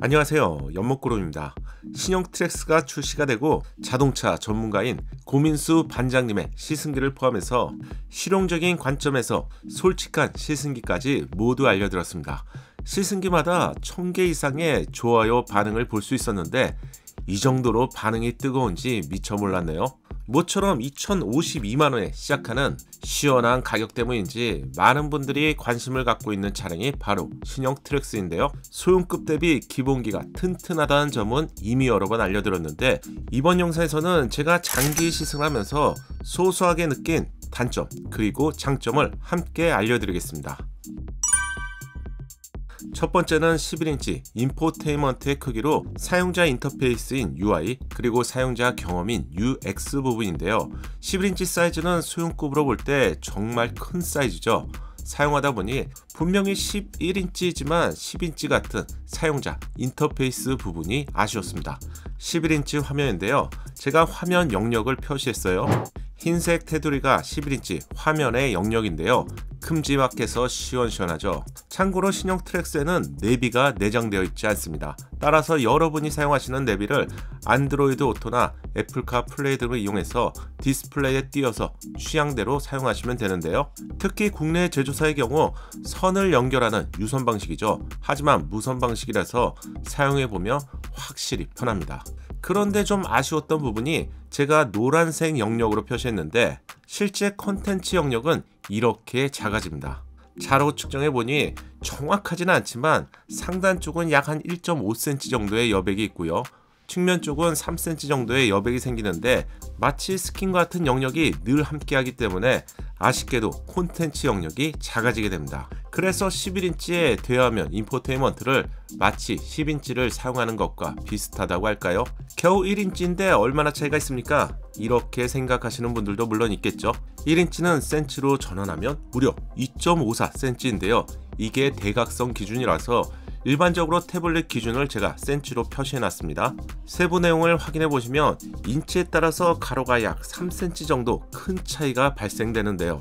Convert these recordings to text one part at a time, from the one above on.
안녕하세요. 연목구름입니다. 신형 트랙스가 출시가 되고 자동차 전문가인 고민수 반장님의 시승기를 포함해서 실용적인 관점에서 솔직한 시승기까지 모두 알려드렸습니다. 시승기마다 1000개 이상의 좋아요 반응을 볼 수 있었는데 이 정도로 반응이 뜨거운지 미처 몰랐네요 모처럼 2052만 원에 시작하는 시원한 가격 때문인지 많은 분들이 관심을 갖고 있는 차량이 바로 신형 트랙스인데요. 소형급 대비 기본기가 튼튼하다는 점은 이미 여러 번 알려드렸는데 이번 영상에서는 제가 장기 시승하면서 소소하게 느낀 단점 그리고 장점을 함께 알려드리겠습니다. 첫 번째는 11인치 infotainment의 크기로 사용자 인터페이스인 UI 그리고 사용자 경험인 UX 부분인데요. 11인치 사이즈는 소형급으로 볼 때 정말 큰 사이즈죠. 사용하다 보니 분명히 11인치지만 10인치 같은 사용자 인터페이스 부분이 아쉬웠습니다. 11인치 화면인데요. 제가 화면 영역을 표시했어요. 흰색 테두리가 11인치 화면의 영역인데요. 큼지막해서 시원시원하죠. 참고로 신형 Trax에는 내비가 내장되어 있지 않습니다. 따라서 여러분이 사용하시는 내비를 Android Auto나 Apple CarPlay 등을 이용해서 디스플레이에 띄어서 취향대로 사용하시면 되는데요. 특히 국내 제조사의 경우 선을 연결하는 유선 방식이죠. 하지만 무선 방식이라서 사용해보면 확실히 편합니다. 그런데 좀 아쉬웠던 부분이 제가 노란색 영역으로 표시했는데 실제 컨텐츠 영역은 이렇게 작아집니다. 자로 측정해 보니 정확하지는 않지만 상단 쪽은 약 한 1.5cm 정도의 여백이 있고요. 측면 쪽은 3cm 정도의 여백이 생기는데 마치 스킨과 같은 영역이 늘 함께하기 때문에 아쉽게도 콘텐츠 영역이 작아지게 됩니다. 그래서 11인치의 대화면 infotainment를 마치 10인치를 사용하는 것과 비슷하다고 할까요? 겨우 1인치인데 얼마나 차이가 있습니까? 이렇게 생각하시는 분들도 물론 있겠죠. 1인치는 센치로 전환하면 무려 2.54cm인데요. 이게 대각선 기준이라서 일반적으로 태블릿 기준을 제가 센치로 표시해 놨습니다. 세부 내용을 확인해 보시면 인치에 따라서 가로가 약 3cm 정도 큰 차이가 발생되는데요.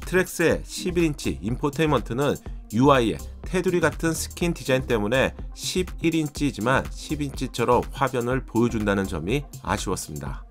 트랙스의 11인치 인포테인먼트는 UI의 테두리 같은 스킨 디자인 때문에 11인치지만 10인치처럼 화면을 보여준다는 점이 아쉬웠습니다.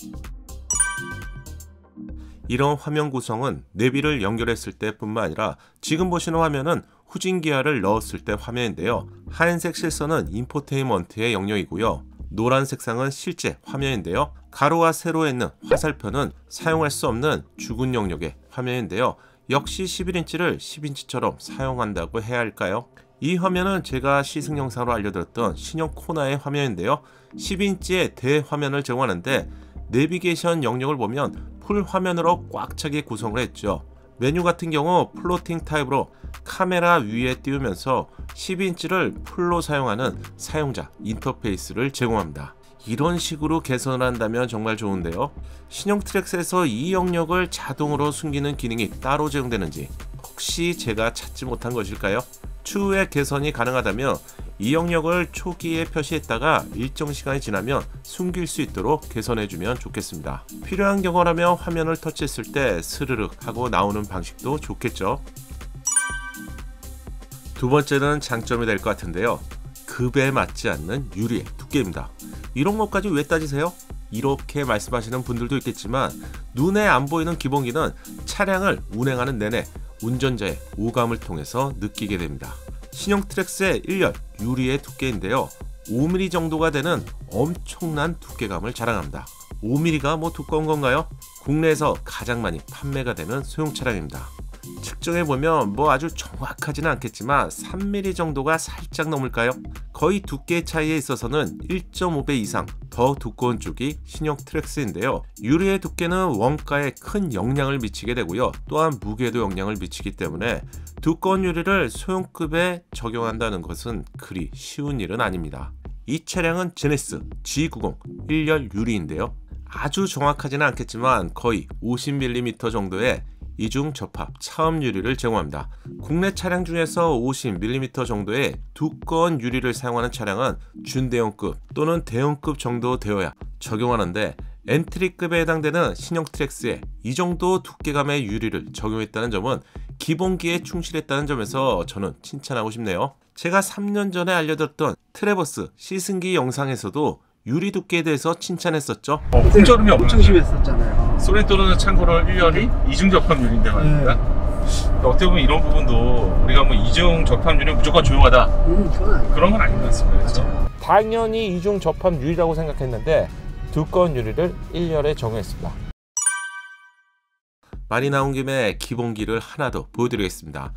이런 화면 구성은 내비를 연결했을 때 뿐만 아니라 지금 보시는 화면은 후진 기어를 넣었을 때 화면인데요. 하얀색 실선은 infotainment의 영역이고요. 노란 색상은 실제 화면인데요. 가로와 세로에 있는 화살표는 사용할 수 없는 죽은 영역의 화면인데요. 역시 11인치를 10인치처럼 사용한다고 해야 할까요? 이 화면은 제가 시승 영상으로 알려드렸던 신형 코나의 화면인데요. 10인치의 대화면을 제공하는데 내비게이션 영역을 보면 full 화면으로 꽉 차게 구성을 했죠. 메뉴 같은 경우 floating 타입으로 카메라 위에 띄우면서 10인치를 full로 사용하는 사용자 인터페이스를 제공합니다. 이런 식으로 개선을 한다면 정말 좋은데요. 신형 트랙스에서 이 영역을 자동으로 숨기는 기능이 따로 제공되는지 혹시 제가 찾지 못한 것일까요? 추후에 개선이 가능하다면 이 영역을 초기에 표시했다가 일정 시간이 지나면 숨길 수 있도록 개선해주면 좋겠습니다. 필요한 경우라면 화면을 터치했을 때 스르륵 하고 나오는 방식도 좋겠죠. 두 번째는 장점이 될 것 같은데요. 급에 맞지 않는 유리의 두께입니다. 이런 것까지 왜 따지세요? 이렇게 말씀하시는 분들도 있겠지만 눈에 안 보이는 기본기는 차량을 운행하는 내내 운전자의 오감을 통해서 느끼게 됩니다. 신형 트랙스의 1열 유리의 두께인데요. 5mm 정도가 되는 엄청난 두께감을 자랑합니다. 5mm가 뭐 두꺼운 건가요? 국내에서 가장 많이 판매가 되는 소형 차량입니다. 측정해 보면 뭐 아주 정확하지는 않겠지만 3mm 정도가 살짝 넘을까요? 거의 두께 차이에 있어서는 1.5배 이상 더 두꺼운 쪽이 신형 트랙스인데요. 유리의 두께는 원가에 큰 영향을 미치게 되고요. 또한 무게도 영향을 미치기 때문에 두꺼운 유리를 소형급에 적용한다는 것은 그리 쉬운 일은 아닙니다. 이 차량은 제네스 G90 1열 유리인데요. 아주 정확하지는 않겠지만 거의 50mm 정도의 이중 접합 차음 유리를 제공합니다. 국내 차량 중에서 50mm 정도의 두꺼운 유리를 사용하는 차량은 준대형급 또는 대형급 정도 되어야 적용하는데 엔트리급에 해당되는 신형 트랙스에 이 정도 두께감의 유리를 적용했다는 점은 기본기에 충실했다는 점에서 저는 칭찬하고 싶네요. 제가 3년 전에 알려드렸던 트레버스 시승기 영상에서도 유리 두께에 대해서 칭찬했었죠. 어, 풍절음이 엄청 심했었잖아요. 소리도로는 참고로 1년이 이중 접합률인데 말입니다. 네. 어떻게 보면 이런 부분도 우리가 뭐 이중 접합률이 무조건 조용하다 음, 그건. 그런 건 아닌 것 같습니다. 그렇죠? 당연히 이중 접합 유리라고 생각했는데 두꺼운 유리를 1열에 적용했습니다. 말이 나온 김에 기본기를 하나 더 보여드리겠습니다.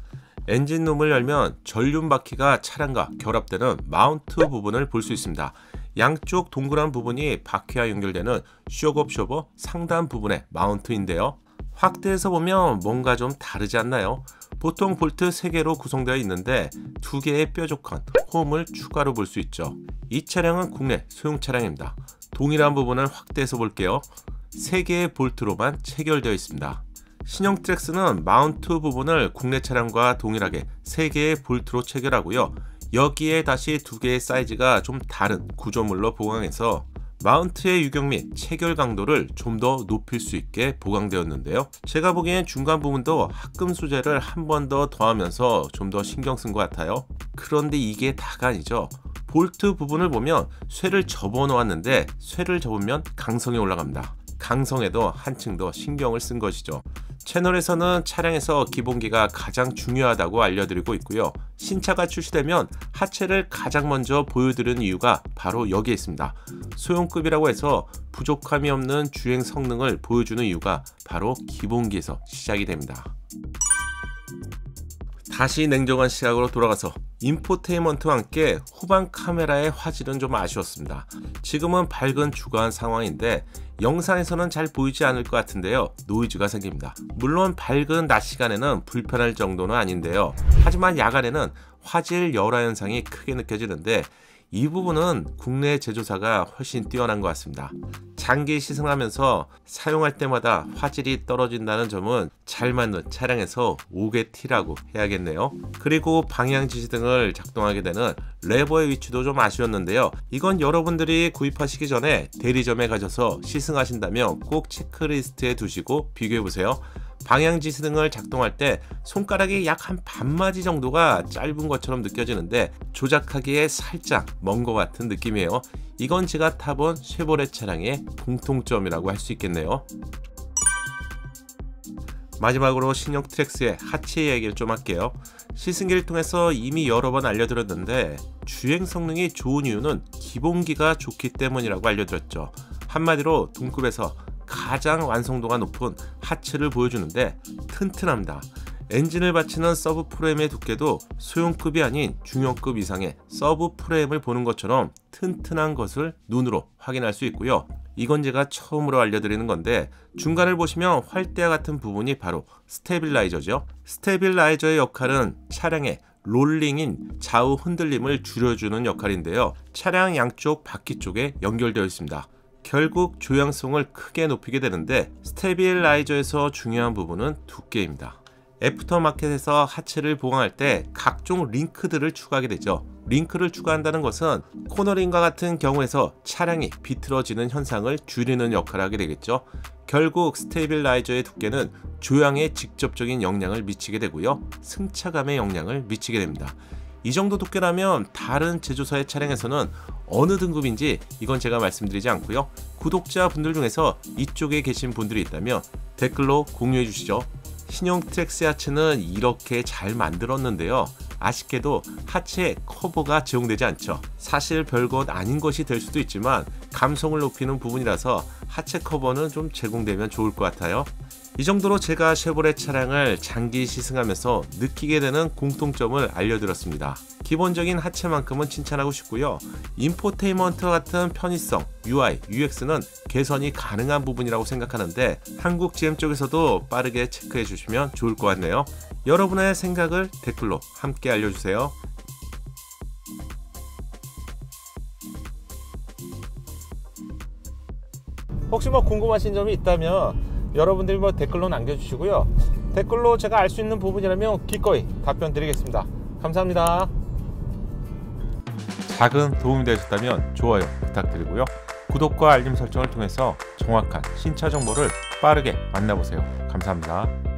엔진룸을 열면 전륜 바퀴가 차량과 결합되는 마운트 부분을 볼 수 있습니다. 양쪽 동그란 부분이 바퀴와 연결되는 쇼업 쇼버 상단 부분의 마운트인데요. 확대해서 보면 뭔가 좀 다르지 않나요? 보통 볼트 3개로 구성되어 있는데 2개의 뾰족한 홈을 추가로 볼 수 있죠. 이 차량은 국내 소형 차량입니다. 동일한 부분을 확대해서 볼게요. 3개의 볼트로만 체결되어 있습니다. 신형 Trax는 mount 부분을 국내 차량과 동일하게 3개의 볼트로 체결하고요. 여기에 다시 2개의 사이즈가 좀 다른 구조물로 보강해서 마운트의 유격 및 체결 강도를 좀 더 높일 수 있게 보강되었는데요. 제가 보기엔 중간 부분도 합금 소재를 한 번 더 더하면서 좀 더 신경 쓴 것 같아요. 그런데 이게 다가 아니죠. 볼트 부분을 보면 쇠를 접어 놓았는데 쇠를 접으면 강성이 올라갑니다. 강성에도 한층 더 신경을 쓴 것이죠. 채널에서는 차량에서 기본기가 가장 중요하다고 알려드리고 있고요. 신차가 출시되면 하체를 가장 먼저 보여드리는 이유가 바로 여기에 있습니다. 소형급이라고 해서 부족함이 없는 주행 성능을 보여주는 이유가 바로 기본기에서 시작이 됩니다. 다시 냉정한 시각으로 돌아가서 인포테인먼트와 함께 후방 카메라의 화질은 좀 아쉬웠습니다. 지금은 밝은 주간 상황인데 영상에서는 잘 보이지 않을 것 같은데요. 노이즈가 생깁니다. 물론 밝은 낮 시간에는 불편할 정도는 아닌데요. 하지만 야간에는 화질 열화 현상이 크게 느껴지는데 이 부분은 국내 제조사가 훨씬 뛰어난 것 같습니다. 장기 시승하면서 사용할 때마다 화질이 떨어진다는 점은 잘 맞는 차량에서 5개 T라고 해야겠네요. 그리고 방향 지시 등을 작동하게 되는 레버의 위치도 좀 아쉬웠는데요. 이건 여러분들이 구입하시기 전에 대리점에 가셔서 시승하신다면 꼭 체크리스트에 두시고 비교해 보세요. 방향지시 등을 작동할 때 손가락이 약 한 반마디 정도가 짧은 것처럼 느껴지는데 조작하기에 살짝 먼 것 같은 느낌이에요. 이건 제가 타본 쉐보레 차량의 공통점이라고 할 수 있겠네요. 마지막으로 신형 트랙스의 하체 이야기를 좀 할게요. 시승기를 통해서 이미 여러 번 알려드렸는데 주행 성능이 좋은 이유는 기본기가 좋기 때문이라고 알려드렸죠. 한마디로 동급에서 가장 완성도가 높은 하체를 보여주는데 튼튼합니다. 엔진을 받치는 sub frame의 두께도 소형급이 아닌 중형급 이상의 sub frame을 보는 것처럼 튼튼한 것을 눈으로 확인할 수 있고요. 이건 제가 처음으로 알려드리는 건데 중간을 보시면 활대와 같은 부분이 바로 스테빌라이저죠. 스테빌라이저의 역할은 차량의 롤링인 좌우 흔들림을 줄여주는 역할인데요. 차량 양쪽 바퀴 쪽에 연결되어 있습니다. 결국 조향성을 크게 높이게 되는데 스테빌라이저에서 중요한 부분은 두께입니다. aftermarket에서 하체를 보강할 때 각종 링크들을 추가하게 되죠. 링크를 추가한다는 것은 코너링과 같은 경우에서 차량이 비틀어지는 현상을 줄이는 역할을 하게 되겠죠. 결국 스테빌라이저의 두께는 조향에 직접적인 영향을 미치게 되고요. 승차감에 영향을 미치게 됩니다. 이 정도 두께라면 다른 제조사의 차량에서는 어느 등급인지 이건 제가 말씀드리지 않고요. 구독자분들 중에서 이쪽에 계신 분들이 있다면 댓글로 공유해 주시죠. 신형 트랙스 하체는 이렇게 잘 만들었는데요. 아쉽게도 하체에 커버가 제공되지 않죠. 사실 별것 아닌 것이 될 수도 있지만 감성을 높이는 부분이라서 하체 커버는 좀 제공되면 좋을 것 같아요. 이 정도로 제가 쉐보레 차량을 장기 시승하면서 느끼게 되는 공통점을 알려드렸습니다. 기본적인 하체만큼은 칭찬하고 싶고요. 인포테인먼트와 같은 편의성, UI, UX는 개선이 가능한 부분이라고 생각하는데 한국 GM 쪽에서도 빠르게 체크해 주시면 좋을 것 같네요. 여러분의 생각을 댓글로 함께 알려주세요. 혹시 뭐 궁금하신 점이 있다면 여러분들이 뭐 댓글로 남겨주시고요. 댓글로 제가 알 수 있는 부분이라면 기꺼이 답변 드리겠습니다. 감사합니다. 작은 도움이 되셨다면 좋아요 부탁드리고요. 구독과 알림 설정을 통해서 정확한 신차 정보를 빠르게 만나보세요. 감사합니다.